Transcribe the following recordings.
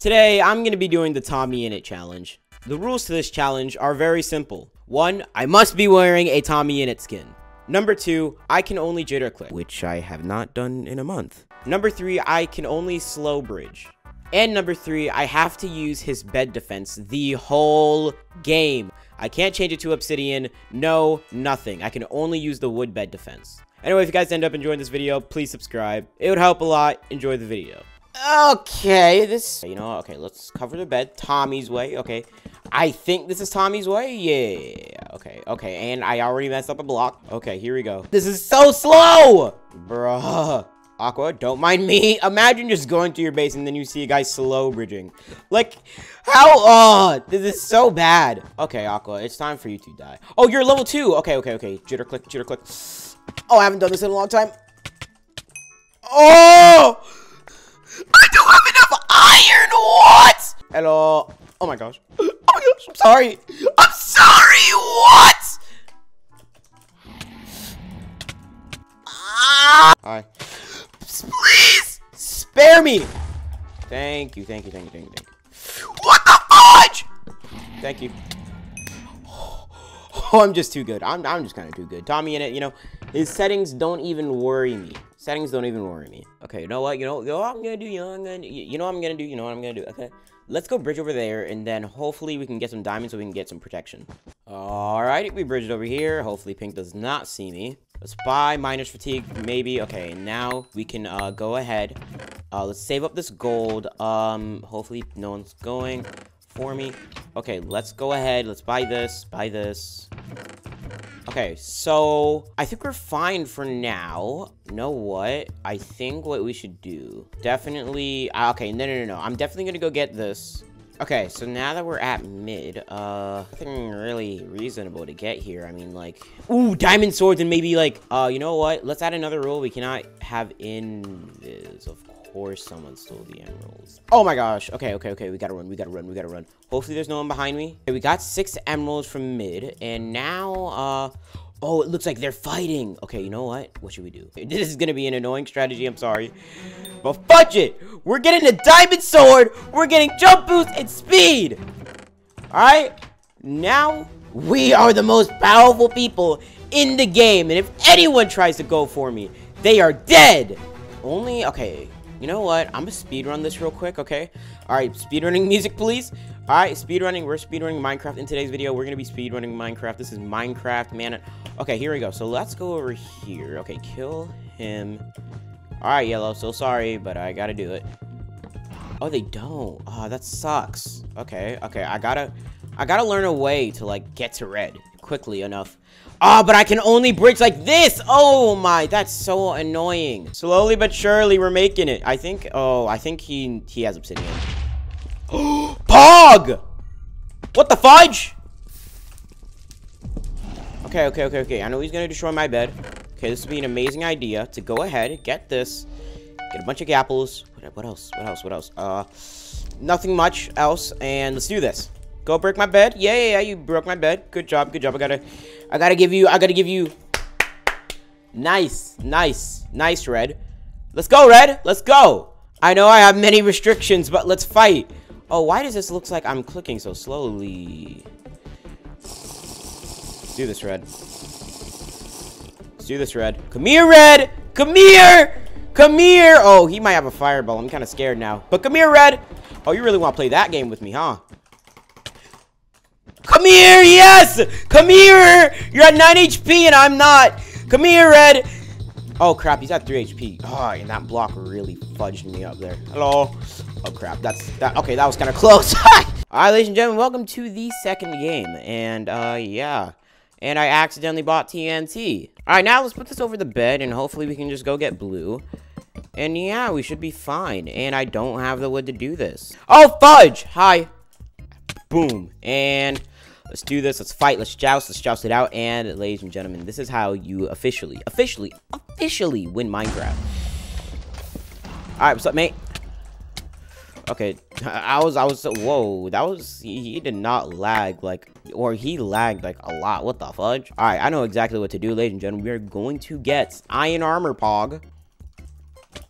Today, I'm going to be doing the TommyInnit challenge. The rules to this challenge are very simple. One, I must be wearing a TommyInnit skin. Number two, I can only jitter click, which I have not done in a month. Number three, I can only slow bridge. And number three, I have to use his bed defense the whole game. I can't change it to obsidian, no, nothing. I can only use the wood bed defense. Anyway, if you guys end up enjoying this video, please subscribe. It would help a lot. Enjoy the video. Okay, this... You know, okay, let's cover the bed. Tommy's way, okay. I think this is Tommy's way. Yeah, okay, okay. And I already messed up a block. Okay, here we go. This is so slow! Bruh. Aqua, don't mind me. Imagine just going to your base and then you see a guy slow bridging. Like, how? Oh, this is so bad. Okay, Aqua, it's time for you to die. Oh, you're level two. Okay, okay, okay. Jitter click, jitter click. Oh, I haven't done this in a long time. Oh! Have enough iron! What? Hello? Oh my gosh. Oh my gosh, I'm sorry. I'm sorry! What? Ah! Hi. Please! Spare me! Thank you, thank you, thank you, thank you, thank you. What the fudge? Thank you. Oh, I'm just too good. I'm, I'm just kind of too good. TommyInnit, you know, his settings don't even worry me. Settings don't even worry me. Okay, you know what? You know, you know what I'm gonna do? You know I'm gonna? You know what I'm gonna do? You know what I'm gonna do? Okay. Let's go bridge over there, and then hopefully we can get some diamonds so we can get some protection. Alrighty, we bridged over here. Hopefully Pink does not see me. Let's buy miners fatigue, maybe. Okay, now we can uh, go ahead. Uh, let's save up this gold. Um, hopefully no one's going for me. Okay, let's go ahead. Let's buy this, buy this. Okay, so I think we're fine for now. Know what? I think what we should do, definitely, uh, okay, no, no, no, no. I'm definitely gonna go get this. Okay, so now that we're at mid, uh, nothing really reasonable to get here. I mean, like, ooh, diamond swords and maybe like, uh, you know what? Let's add another rule. We cannot have invis, of course someone stole the emeralds. Oh my gosh. Okay, okay, okay. We gotta run. We gotta run. We gotta run. Hopefully there's no one behind me. Okay, we got six emeralds from mid. And now, uh... Oh, it looks like they're fighting. Okay, you know what? What should we do? This is gonna be an annoying strategy. I'm sorry. But fudge it! We're getting a diamond sword! We're getting jump boost and speed! Alright? Now, we are the most powerful people in the game. And if anyone tries to go for me, they are dead! Only, okay, you know what? I'm gonna speedrun this real quick, okay? Alright, speedrunning music, please. Alright, speedrunning. We're speedrunning Minecraft in today's video. We're gonna be speedrunning Minecraft. This is Minecraft, man. Okay, here we go. So let's go over here. Okay, kill him. Alright, Yellow. So sorry, but I gotta do it. Oh, they don't. Oh, that sucks. Okay, okay. I gotta... I gotta learn a way to, like, get to red quickly enough. Ah, oh, but I can only bridge like this. Oh my, that's so annoying. Slowly but surely, we're making it. I think, oh, I think he he has obsidian. Pog! What the fudge? Okay, okay, okay, okay. I know he's gonna destroy my bed. Okay, this would be an amazing idea to go ahead, get this, get a bunch of apples. What, what else? What else? What else? Uh, nothing much else, and let's do this. Go break my bed. Yeah, yeah, yeah. You broke my bed. Good job. Good job. I gotta, I gotta give you. I gotta give you. Nice, nice, nice, Red. Let's go, Red. Let's go. I know I have many restrictions, but let's fight. Oh, why does this look like I'm clicking so slowly? Let's do this, Red. Let's do this, Red. Come here, Red. Come here. Come here. Oh, he might have a fireball. I'm kind of scared now. But come here, Red. Oh, you really want to play that game with me, huh? Come here, yes! Come here! You're at 9 HP and I'm not! Come here, Red! Oh, crap, he's at 3 HP. Oh, and that block really fudged me up there. Hello? Oh, crap, that's... that. Okay, that was kind of close. Alright, ladies and gentlemen, welcome to the second game. And, uh, yeah. And I accidentally bought TNT. Alright, now let's put this over the bed, and hopefully we can just go get blue. And, yeah, we should be fine. And I don't have the wood to do this. Oh, fudge! Hi. Boom. And Let's do this. Let's fight. Let's joust. Let's joust it out. And, ladies and gentlemen, this is how you officially, officially, officially win Minecraft. Alright, what's up, mate? Okay, I was, I was, whoa, that was, he, he, did not lag, like, or he lagged, like, a lot. What the fudge? Alright, I know exactly what to do, ladies and gentlemen. We are going to get iron armor, Pog.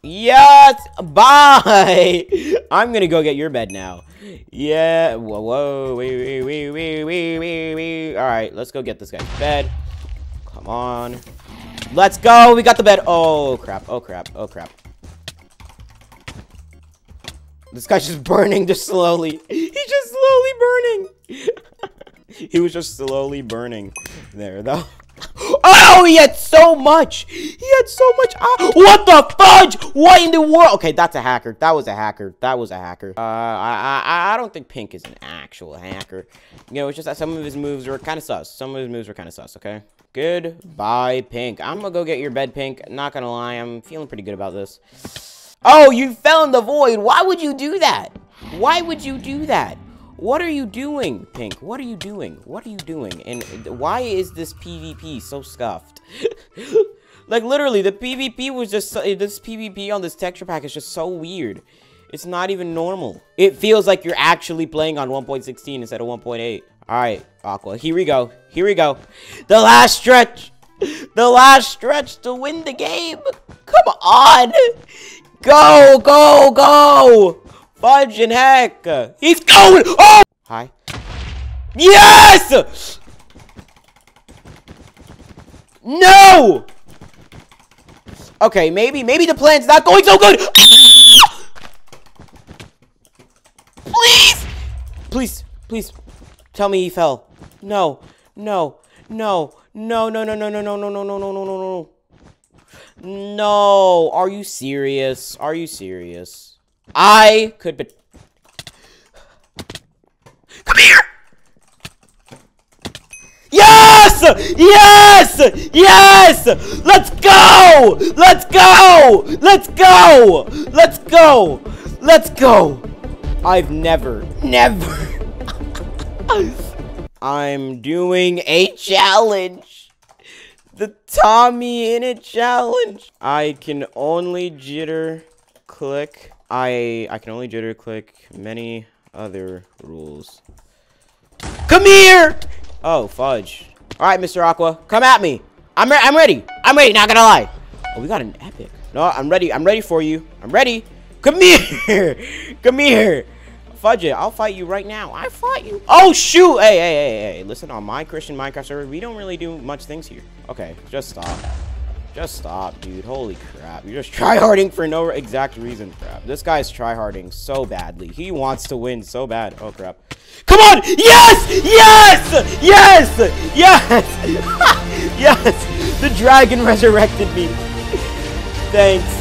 Yes! Bye! I'm gonna go get your bed now. Yeah, whoa, whoa, wee, wee, wee, wee. Alright, let's go get this guy's bed. Come on. Let's go! We got the bed! Oh, crap, oh, crap, oh, crap. This guy's just burning just slowly. He's just slowly burning. he was just slowly burning there, though. Oh, had so much. He had so much. Ah, what the fudge? What in the world? Okay, that's a hacker. That was a hacker. That was a hacker. Uh, I, I, I don't think Pink is an actual hacker. You know, it's just that some of his moves were kind of sus. Some of his moves were kind of sus, okay? Goodbye, Pink. I'm gonna go get your bed, Pink. Not gonna lie, I'm feeling pretty good about this. Oh, you fell in the void. Why would you do that? Why would you do that? What are you doing, Pink? What are you doing? What are you doing? And why is this PvP so scuffed? like, literally, the PvP was just... Eh, this PvP on this texture pack is just so weird. It's not even normal. It feels like you're actually playing on 1.16 instead of 1.8. Alright, Aqua. Here we go. Here we go. The last stretch. The last stretch to win the game. Come on. Go, go, go! Fudge and heck! He's going! Oh! Hi. Yes! No! Okay, maybe, maybe the plan's not going so good! Please! Please, please, tell me he fell. No, no, no, no, no, no, no, no, no, no, no, no, no, no, no, no. No, are you serious? Are you serious? I could be- Come here! Yes! Yes! Yes! Let's go! Let's go! Let's go! Let's go! Let's go! I've never, never... I'm doing a challenge! the TommyInnit challenge. I can only jitter click. I I can only jitter click many other rules. Come here! Oh, fudge. All right, Mr. Aqua, come at me. I'm, re I'm ready. I'm ready, not gonna lie. Oh, we got an epic. No, I'm ready. I'm ready for you. I'm ready. Come here. come here. Fudge it. I'll fight you right now. I fought you. Oh, shoot. Hey, hey, hey, hey. Listen, on my Christian Minecraft server, we don't really do much things here. Okay, just stop. Just stop, dude. Holy crap. You're just tryharding for no exact reason, crap. This guy's tryharding so badly. He wants to win so bad. Oh, crap. Come on! Yes! Yes! Yes! Yes! yes! The dragon resurrected me. Thanks.